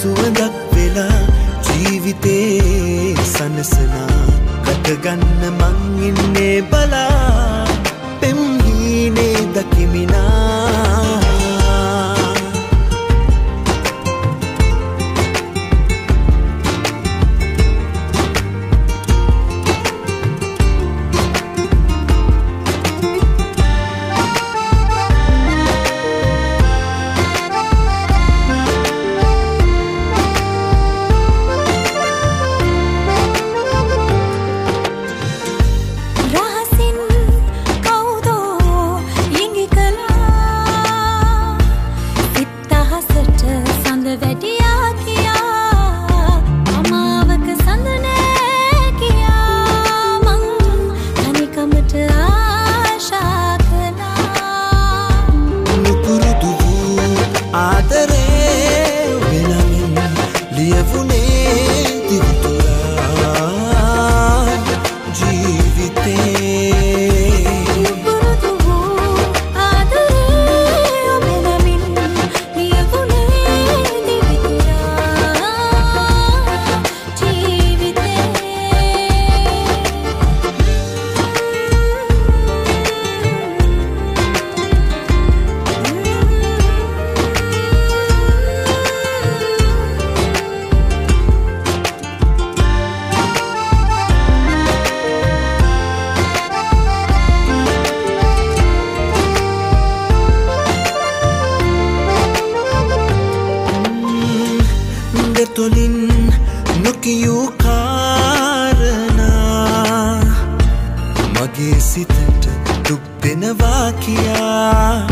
සුවඳක් වෙලා ජීවිතේ සනසනා. කටගන්න මං ඉන්නේ බලා. නොකියූ කාරණා. මගේ සිතට දුක් දෙනවා කියා.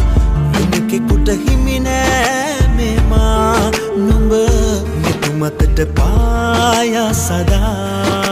වෙනකෙකුට හිමිනෑ මෙමා. නුඹ මෙතුමතට පායා සදා.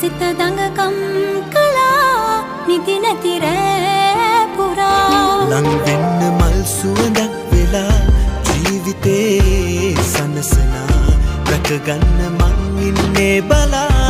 සිත දඟකම් කළා. නිදි නැති රෑ පුරා ලංවෙන්න මල් සුවඳක් වෙලා ජීවිතේ සනසනා. රැකගන්න මං ඉන්නේ බලා. පෙම්හීනේ දකිමිනා